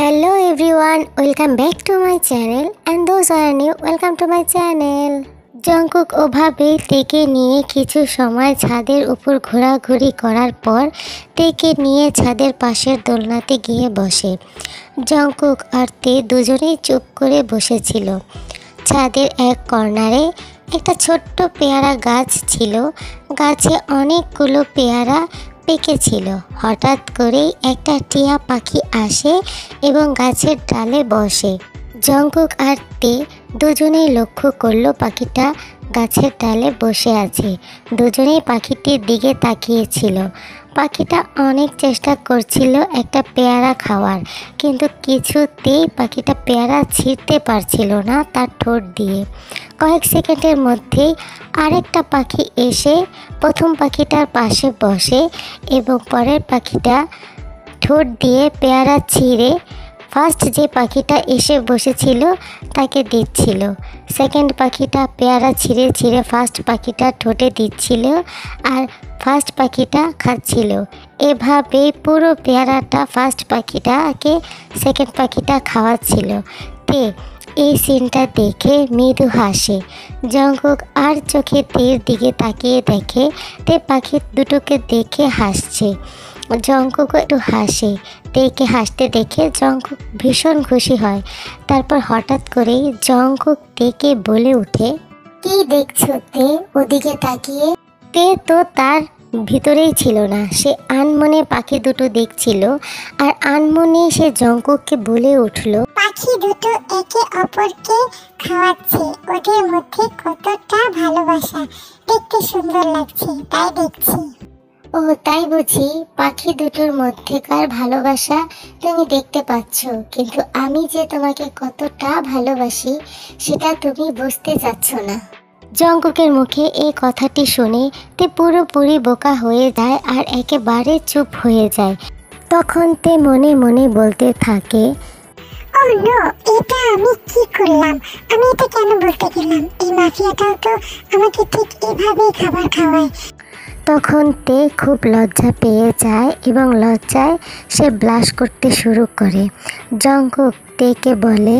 Everyone, welcome back to my channel and those who are new, welcome to my channel. Jungkook ওভাবে তেকে নিয়ে কিছু সময় ছাদের উপর ঘোরাঘুরি করার পর তেকে নিয়ে ছাদের পাশের দোলনাতে গিয়ে বসে। জঙ্কুক আর তে দুজনেই চুপ করে বসেছিল। ছাদের এক কর্নারে একটা ছোট্ট পেয়ারা গাছ ছিল। গাছে অনেকগুলো পেয়ারা পেকেছিল হঠাৎ করেই একটা টিয়া পাখি আসে এবং গাছের ডালে বসে। জঙ্কুক আর তে দুজনেই লক্ষ্য করল পাখিটা গাছের ডালে বসে আছে। দুজনেই পাখিটির দিকে তাকিয়েছিল পাখিটা অনেক চেষ্টা করছিল একটা পেয়ারা খাওয়ার, কিন্তু কিছুতেই পাখিটা পেয়ারা ছিঁড়তে পারছিল না তার ঠোঁট দিয়ে। কয়েক সেকেন্ডের মধ্যেই আরেকটা পাখি এসে প্রথম পাখিটার পাশে বসে এবং পরের পাখিটা ঠোঁট দিয়ে পেয়ারা ছিঁড়ে ফার্স্ট যে পাখিটা এসে বসেছিল, তাকে দিচ্ছিল সেকেন্ড পাখিটা পেয়ারা ছিঁড়ে ছিঁড়ে ফার্স্ট পাখিটা ঠোঁটে দিচ্ছিল আর ফার্স্ট পাখিটা খাচ্ছিল। এভাবে পুরো পেয়ারাটা ফার্স্ট পাখিটাকে সেকেন্ড পাখিটা খাওয়াচ্ছিল। তে, এই সিনটা দেখে মৃদু হাসে। জঙ্কুক আর চোখে তীর দিকে তাকিয়ে দেখে, তে পাখি দুটোকে দেখে হাসছে। জঙ্কুক একটু হাসে তেকে হাসতে দেখে জঙ্কুক ভীষণ খুশি হয়। তারপর হঠাৎ করেই জঙ্কুক তেকে বলে ওঠে, কি দেখছ তে ওদিকে তাকিয়ে? তে তো তার ভিতরেই ছিল না, সে আনমনে পাখি দুটো দেখছিল আর আনমনে সে জঙ্কুককে বলে উঠল, পাখি দুটো একে অপরকে খাওয়াচ্ছে, ওদের মধ্যে কতটা ভালোবাসা, দেখতে সুন্দর লাগছে, তাই দেখছি। ও তাই বুঝি পাখি দুটোর মধ্যেকার ভালোবাসা তুমি দেখতে পাচ্ছ। কিন্তু আমি যে তোমাকে কতটা ভালোবাসি, সেটা তুমি বুঝতে চাচ্ছ না। জঙ্কুকের মুখে এই কথাটি শুনে তে পুরোপুরি বোকা হয়ে যায় আর একেবারে চুপ হয়ে যায়। তখন তে মনে মনে বলতে থাকে এটা আমি কি করলাম? আমি এটা কেন বলতে গেলাম? এই মাফিয়াটাও তো আমাকে ঠিক এভাবেই খাবার খাওয়ায়। তখন তে খুব লজ্জা পেয়ে যায় এবং লজ্জায় সে ব্লাশ করতে শুরু করে। জঙ্কুক তেকে বলে,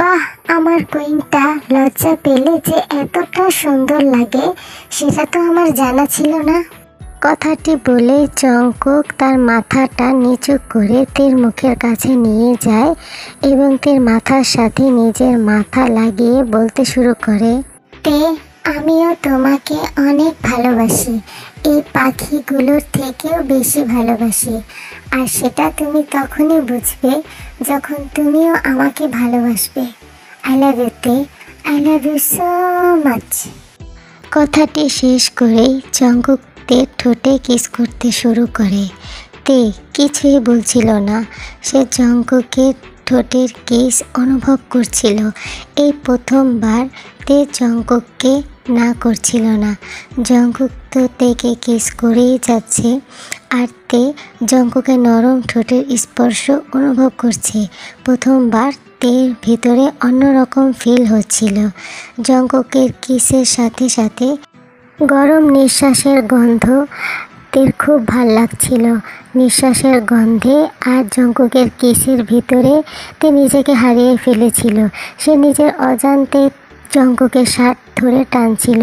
বাহ, আমার কুইনটা, লজ্জা পেলে যে এতটা সুন্দর লাগে, সেটা তো আমার জানা ছিল না। কথাটি বলে জঙ্কুক তার মাথাটা নিচু করে তের মুখের কাছে নিয়ে যায় এবং তের মাথার সাথে নিজের মাথা লাগিয়ে বলতে শুরু করে, তে আমিও তোমাকে অনেক ভালোবাসি। এই পাখিগুলোর থেকেও বেশি ভালোবাসি। আর সেটা তুমি তখনই বুঝবে যখন তুমিও আমাকে ভালোবাসবে। আই লাভ ইউ তে। I love you so much কথাটি শেষ করেই জঙ্কুক তে ঠোঁটে কিস করতে শুরু করে। তে কিছুই বলছিল না। সে জঙ্কুকের ঠোঁটের কিস অনুভব করছিল। এই প্রথমবার তে জঙ্কুককে না করছিল না। জঙ্কুক তো তেকে কিস করেই যাচ্ছে, আর তে জঙ্কুকের নরম ঠোঁটের স্পর্শ অনুভব করছে। প্রথমবার তের ভিতরে অন্যরকম ফিল হচ্ছিল। জঙ্কুকের কিসের সাথে সাথে গরম নিঃশ্বাসের গন্ধ তের খুব ভালো লাগছিল। নিঃশ্বাসের গন্ধে আর জঙ্কুকের কিসের ভিতরে তে নিজেকে হারিয়ে ফেলেছিল। সে নিজের অজান্তে জঙ্কুকের শার্ট ধরে টানছিল,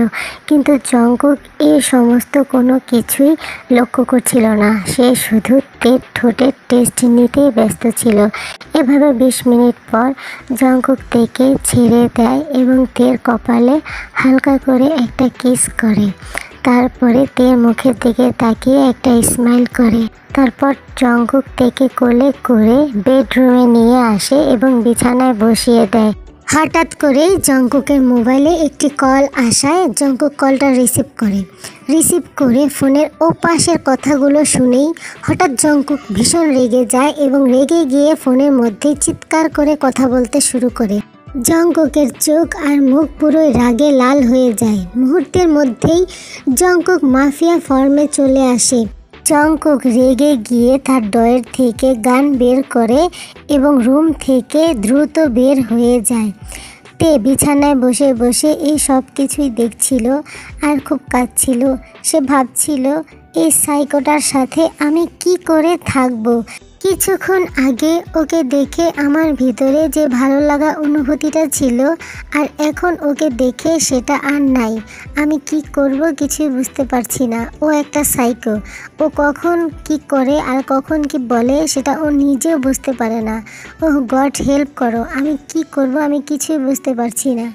কিন্তু জঙ্কুক এই সমস্ত কোনো কিছুই লক্ষ্য করছিল না। সে শুধু তের ঠোঁটের টেস্ট নিতেই ব্যস্ত ছিল। এভাবে বিশ মিনিট পর জঙ্কক থেকে ছেড়ে দেয় এবং তের কপালে হালকা করে একটা কিস করে। তারপরে তের মুখের দিকে তাকিয়ে একটা স্মাইল করে। তারপর জঙ্কুক থেকে কোলে করে বেডরুমে নিয়ে আসে এবং বিছানায় বসিয়ে দেয়। হঠাৎ করেই জঙ্কুকের মোবাইলে একটি কল আসায় জঙ্কুক কলটা রিসিভ করে। রিসিভ করে ফোনের ও পাশের কথাগুলো শুনেই হঠাৎ জঙ্কুক ভীষণ রেগে যায় এবং রেগে গিয়ে ফোনের মধ্যে চিৎকার করে কথা বলতে শুরু করে। জঙ্কুকের চোখ আর মুখ পুরোই রাগে লাল হয়ে যায়। মুহূর্তের মধ্যেই জঙ্কুক মাফিয়া ফর্মে চলে আসে। জঙ্কুক রেগে গিয়ে তার ডয়ের থেকে গান বের করে এবং রুম থেকে দ্রুত বের হয়ে যায়। তে বিছানায় বসে বসে এই সব কিছুই দেখছিল আর খুব কাঁদছিল। সে ভাবছিল, এই সাইকোটার সাথে আমি কি করে থাকব? কিছুক্ষণ আগে ওকে দেখে আমার ভিতরে যে ভালো লাগা অনুভূতিটা ছিল আর এখন ওকে দেখে সেটা আর নাই। আমি কি করব কিছুই বুঝতে পারছি না। ও একটা সাইকো ও কখন কি করে আর কখন কি বলে সেটা ও নিজেও বুঝতে পারে না। ও গড হেল্প করো। আমি কি করব আমি কিছুই বুঝতে পারছি না।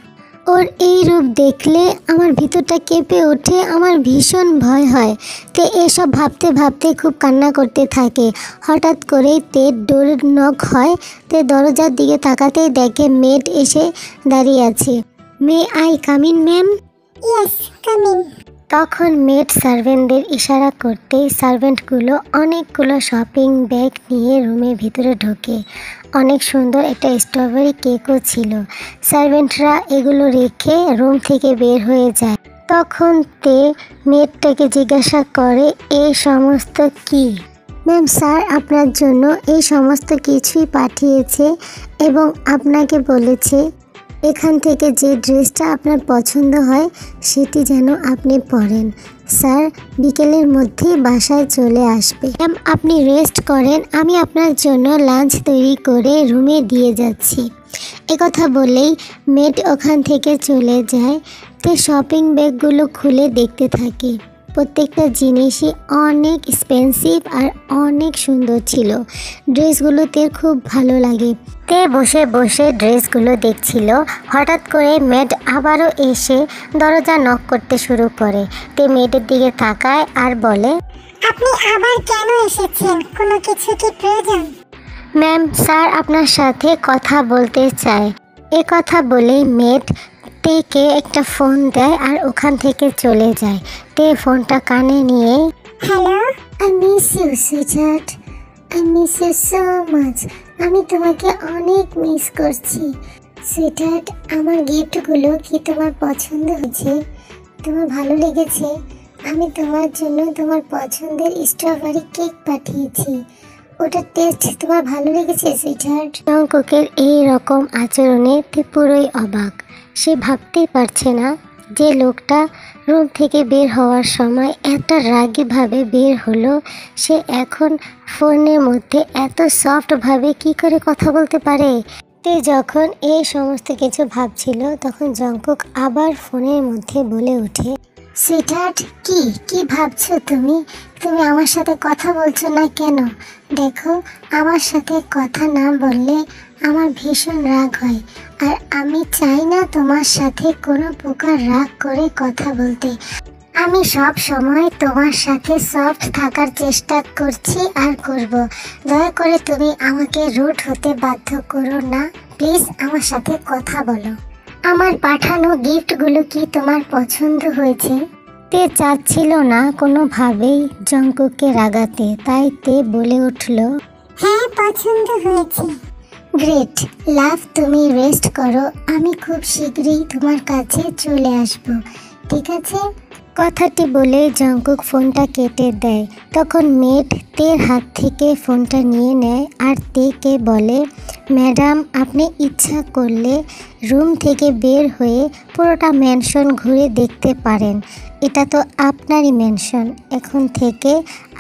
ওর এই রূপ দেখলে আমার ভিতরটা কেঁপে ওঠে আমার ভীষণ ভয় হয়। তে এসব ভাবতে ভাবতে খুব কান্না করতে থাকে। হঠাৎ করেই তে ডোরের নখ হয় তে দরজার দিকে তাকাতেই দেখে মেট এসে দাঁড়িয়ে আছে। May I come in ma'am? Yes coming তখন মেড সার্ভেন্টদের ইশারা করতেই সার্ভেন্টগুলো অনেকগুলো শপিং ব্যাগ নিয়ে রুমের ভিতরে ঢোকে। অনেক সুন্দর একটা স্ট্রবেরি কেকও ছিল। সার্ভেন্টরা এগুলো রেখে রুম থেকে বের হয়ে যায়। তখন তে মেয়েটাকে জিজ্ঞাসা করে এই সমস্ত কি? ম্যাম স্যার আপনার জন্য এই সমস্ত কিছুই পাঠিয়েছে এবং আপনাকে বলেছে, এখান থেকে যে ড্রেসটা আপনার পছন্দ হয়, সেটি যেন আপনি পরেন। স্যার, বিকেলের মধ্যেই বাসায় চলে আসবে। ম্যাম, আপনি রেস্ট করেন, আমি আপনার জন্য লাঞ্চ তৈরি করে রুমে দিয়ে যাচ্ছি। একথা বলেই মেড ওখান থেকে চলে যায়। তো শপিং ব্যাগগুলো খুলে দেখতে থাকে। প্রত্যেকটা জিনিসই অনেক এক্সপেন্সিভ আর অনেক সুন্দর ছিল। ড্রেসগুলো তের খুব ভালো লাগে। তে বসে বসে ড্রেসগুলো দেখছিল। হঠাৎ করে মেড আবারও এসে দরজা নক করতে শুরু করে। তে মেয়েদের দিকে তাকায় আর বলে আপনি আবার কেন এসেছেন? কোনো কিছু কি প্রয়োজন? ম্যাম স্যার আপনার সাথে কথা বলতে চায় এ কথা বলেই মেড তেকে একটা ফোন দেয় আর ওখান থেকে চলে যায়। তে ফোনটা কানে নিয়ে hello I miss you sweetheart I miss you so much আমি তোমাকে অনেক মিস করছি। সুইটার্ট আমার গিফটগুলো কি তোমার পছন্দ হয়েছে? তোমার ভালো লেগেছে? আমি তোমার জন্য তোমার পছন্দের স্ট্রবেরি কেক পাঠিয়েছি। ওটার টেস্ট তোমার ভালো লেগেছে সুইটার্ট জঙ্ককের এই রকম আচরণে পুরোই অবাক। সে ভাবতেই পারছে না যে লোকটা রুম থেকে বের হওয়ার সময় এত রাগীভাবে বের হলো, সে এখন ফোনের মধ্যে এত সফটভাবে কি করে কথা বলতে পারে? তে যখন এই সমস্ত কিছু ভাবছিল, তখন জঙ্কুক আবার ফোনের মধ্যে বলে ওঠে সুইটার্ট কি কি ভাবছ তুমি? তুমি আমার সাথে কথা বলছো না কেন? দেখো, আমার সাথে কথা না বললে আমার ভীষণ রাগ হয়। আর আমি চাই না তোমার সাথে কোনো প্রকার রাগ করে কথা বলতে। আমি সব সময় তোমার সাথে সফট থাকার চেষ্টা করছি আর করব। দয়া করে তুমি আমাকে রুট হতে বাধ্য করো না। প্লিজ আমার সাথে কথা বলো। আমার পাঠানো গিফটগুলো কি তোমার পছন্দ হয়েছে? তে চাচ্ছিল না কোনোভাবেই জঙ্কুকে রাগাতে তাই তে বলে উঠল হ্যাঁ পছন্দ হয়েছে। গ্রেট লাভ তুমি রেস্ট করো আমি খুব শীঘ্রই তোমার কাছে চলে আসব ঠিক আছে? কথাটি বলে জঙ্কুক ফোনটা কেটে দেয়। তখন মেট তের হাত থেকে ফোনটা নিয়ে নেয় আর তেকে বলে, ম্যাডাম, আপনি ইচ্ছা করলে রুম থেকে বের হয়ে পুরোটা ম্যানশন ঘুরে দেখতে পারেন। এটা তো আপনারই ম্যানশন এখন থেকে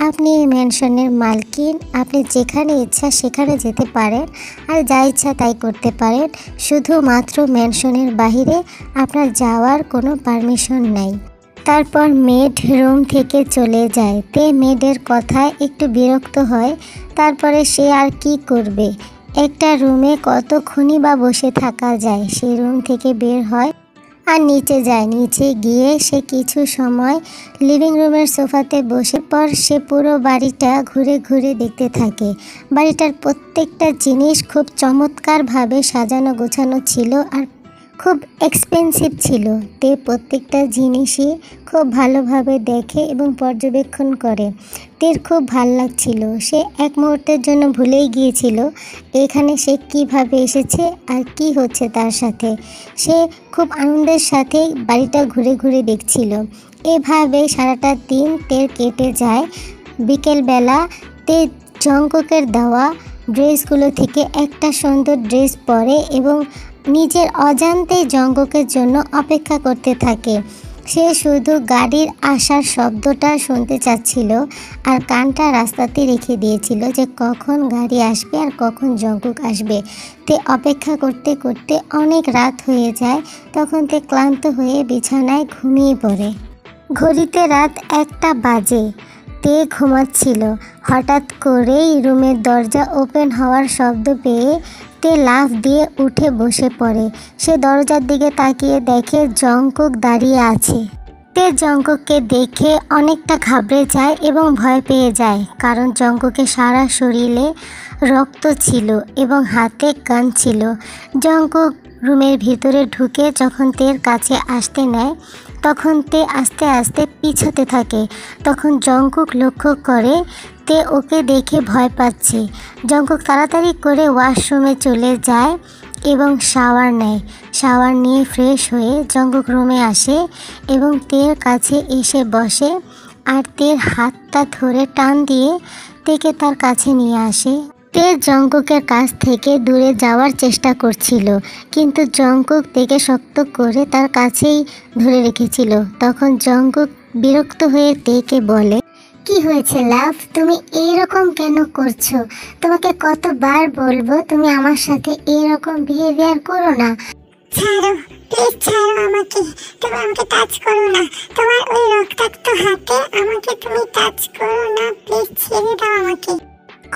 আপনি এই ম্যানশনের মালকিন, আপনি যেখানে ইচ্ছা সেখানে যেতে পারেন আর যা ইচ্ছা তাই করতে পারেন। শুধুমাত্র ম্যানশনের বাহিরে আপনার যাওয়ার কোনো পারমিশন নাই। তারপর মেড রুম থেকে চলে যায়। তে মেডের কথায় একটু বিরক্ত হয়, তারপরে সে আর কি করবে? একটা রুমে কতক্ষণই বা বসে থাকা যায়? সে রুম থেকে বের হয় আর নিচে যায়। নিচে গিয়ে সে কিছু সময় লিভিং রুমের সোফাতে বসে, পর সে পুরো বাড়িটা ঘুরে ঘুরে দেখতে থাকে। বাড়িটার প্রত্যেকটা জিনিস খুব চমৎকারভাবে সাজানো গোছানো ছিল আর খুব এক্সপেন্সিভ ছিল। তে প্রত্যেকটা জিনিসই খুব ভালোভাবে দেখে এবং পর্যবেক্ষণ করে। তের খুব ভালো লাগছিল। সে এক মুহূর্তের জন্য ভুলেই গিয়েছিল, এখানে সে কীভাবে এসেছে আর কি হচ্ছে তার সাথে। সে খুব আনন্দের সাথে বাড়িটা ঘুরে ঘুরে দেখছিল। এভাবে সারাটা দিন তের কেটে যায়। বিকেলবেলা তে জঙ্ককের দেওয়া ড্রেসগুলো থেকে একটা সুন্দর ড্রেস পরে এবং নিজের অজান্তেই জঙ্গকের জন্য অপেক্ষা করতে থাকে। সে শুধু গাড়ির আসার শব্দটা শুনতে চাচ্ছিল আর কানটা রাস্তাতে রেখে দিয়েছিল যে কখন গাড়ি আসবে আর কখন জঙ্কুক আসবে। তে অপেক্ষা করতে করতে অনেক রাত হয়ে যায়, তখন তে ক্লান্ত হয়ে বিছানায় ঘুমিয়ে পড়ে। ঘড়িতে রাত একটা বাজে, তে ঘুমাচ্ছিল। হঠাৎ করেই রুমের দরজা ওপেন হওয়ার শব্দ পেয়ে তে লাফ দিয়ে উঠে বসে পড়ে। সে দরজার দিকে তাকিয়ে দেখে জঙ্কুক দাঁড়িয়ে আছে। তে জঙ্কুককে দেখে অনেকটা ঘাবড়ে যায় এবং ভয় পেয়ে যায়, কারণ জঙ্কুকের সারা শরীরে রক্ত ছিল এবং হাতে গান ছিল। জঙ্কুক রুমের ভিতরে ঢুকে যখন তের কাছে আসতে নেয় তখন তে আস্তে আস্তে পিছাতে থাকে। তখন জঙ্কুক লক্ষ্য করে, তে ওকে দেখে ভয় পাচ্ছে। জঙ্কুক তাড়াতাড়ি করে ওয়াশরুমে চলে যায় এবং শাওয়ার নেয়। শাওয়ার নিয়ে ফ্রেশ হয়ে জঙ্কুক রুমে আসে এবং তের কাছে এসে বসে আর তের হাতটা ধরে টান দিয়ে তেকে তার কাছে নিয়ে আসে। তে জঙ্কুকের কাছ থেকে দূরে যাওয়ার চেষ্টা করছিল, কিন্তু জঙ্কুক তেকে শক্ত করে তার কাছেই ধরে রেখেছিল। তখন জঙ্কুক বিরক্ত হয়ে তেকে বলে, কি হয়েছে লাভ তুমি এইরকম কেন করছ? তোমাকে কতবার বলব তুমি আমার সাথে এইরকম বিহেভিয়ার করো না। ছাড়ো প্লিজ ছাড়ো আমাকে। তুমি আমাকে টাচ করো না। তোমার ওই রক্তাক্ত হাতে আমাকে তুমি টাচ করো না। প্লিজ ছেড়ে দাও আমাকে।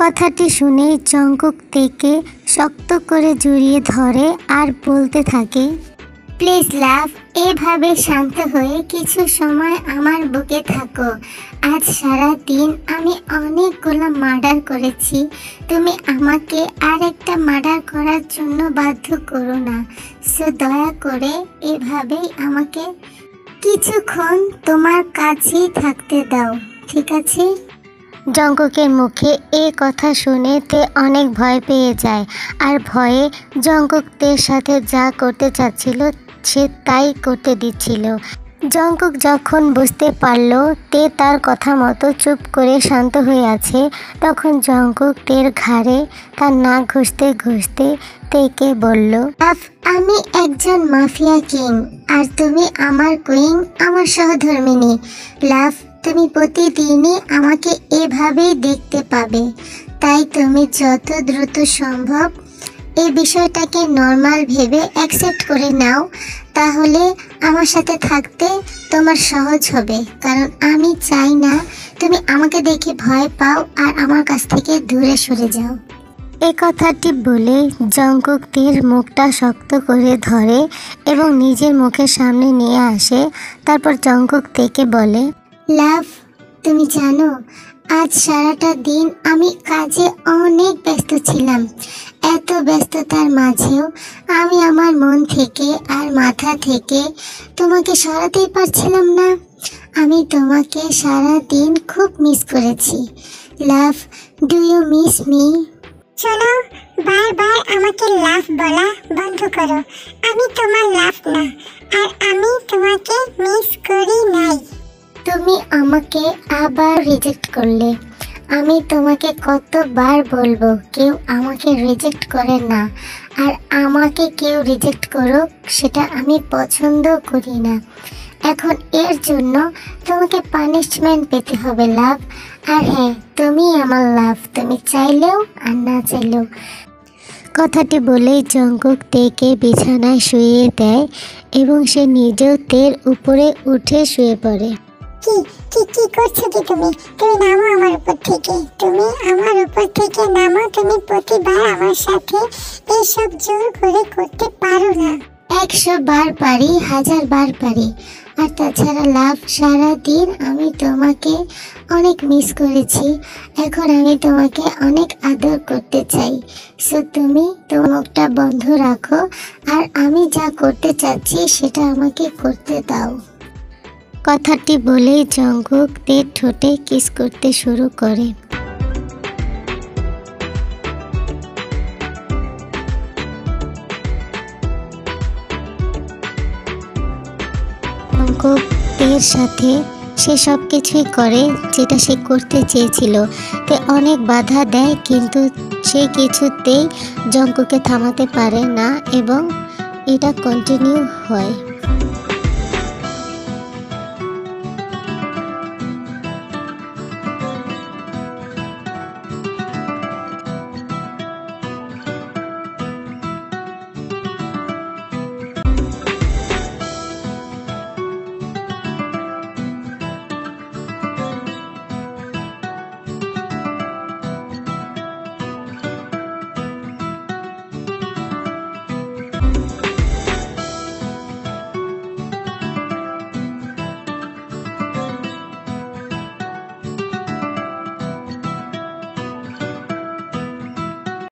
কথাটি শুনে জঙ্কুক থেকে শক্ত করে জড়িয়ে ধরে আর বলতে থাকে, প্লিজ লাভ এভাবে শান্ত হয়ে কিছু সময় আমার বুকে থাকো। আজ সারা দিন আমি অনেকগুলো মার্ডার করেছি। তুমি আমাকে আর একটা মার্ডার করার জন্য বাধ্য করো না। সো দয়া করে এভাবেই আমাকে কিছুক্ষণ তোমার কাছেই থাকতে দাও, ঠিক আছে? জঙ্কুকের মুখে এ কথা শুনে তে অনেক ভয় পেয়ে যায়। আর ভয়ে জঙ্কুক তের সাথে যা করতে চাচ্ছিল, সে তাই করতে দিচ্ছিল। জঙ্কক যখন বুঝতে পারল তে তার কথা মতো চুপ করে শান্ত হয়ে আছে, তখন জঙ্কুক তের ঘাড়ে তার নাক ঘষতে ঘষতে তেকে বলল আমি একজন মাফিয়া কিং, আর তুমি আমার কুইন আমার সহধর্মিনী। লাভ তুমি প্রতিদিনই আমাকে এভাবেই দেখতে পাবে। তাই তুমি যত দ্রুত সম্ভব এই বিষয়টাকে নর্মাল ভেবে অ্যাকসেপ্ট করে নাও, তাহলে আমার সাথে থাকতে তোমার সহজ হবে। কারণ আমি চাই না তুমি আমাকে দেখে ভয় পাও আর আমার কাছ থেকে দূরে সরে যাও। এ কথাটি বলে জঙ্কুক তীর মুখটা শক্ত করে ধরে এবং নিজের মুখের সামনে নিয়ে আসে। তারপর জঙ্কুক থেকে বলে লাভ, তুমি জানো, আজ সারাটা দিন আমি কাজে অনেক ব্যস্ত ছিলাম। এত ব্যস্ততার মাঝেও আমি আমার মন থেকে আর মাথা থেকে তোমাকে সরাতেই পারছিলাম না। আমি তোমাকে সারা দিন খুব মিস করেছি। Love do you miss me শোনো, বারবার আমাকে লাভ বলা বন্ধ করো। আমি তোমার লাভ না, আর আমি তোমাকে মিস করি নাই। তুমি আমাকে আবার রিজেক্ট করলে। আমি তোমাকে কতবার বলব, কেউ আমাকে রিজেক্ট করে না। আর আমাকে কেউ রিজেক্ট করুক, সেটা আমি পছন্দ করি না। এখন এর জন্য তোমাকে পানিশমেন্ট পেতে হবে লাভ আর হ্যাঁ তুমি আমার লাভ তুমি চাইলেও আর না চাইলেও। কথাটি বলেই জঙ্কুক তেকে বিছানায় শুয়ে দেয় এবং সে নিজেও তের উপরে উঠে শুয়ে পড়ে। কি কি কি করছ কি তুমি? তুমি নামো আমার উপর থেকে। তুমি আমার উপর থেকে নামো, তুমি প্রতিবার আমার সাথে এইসব জোর করে করতে পারো না। একশো বার পারি, হাজার বার পারি। আর তাছাড়া লাভ সারা দিন আমি তোমাকে অনেক মিস করেছি। এখন আমি তোমাকে অনেক আদর করতে চাই। সো তুমি তোমার বন্ধ রাখো। আর আমি যা করতে চাচ্ছি সেটা আমাকে করতে দাও। কথাটি বলেই জঙ্কুক তের ঠোঁটে কিস করতে শুরু করে। তের সাথে সে সব কিছুই করে যেটা সে করতে চেয়েছিল। তে অনেক বাধা দেয়, কিন্তু সে কিছুতেই জঙ্কুকে থামাতে পারে না এবং এটা কন্টিনিউ হয়।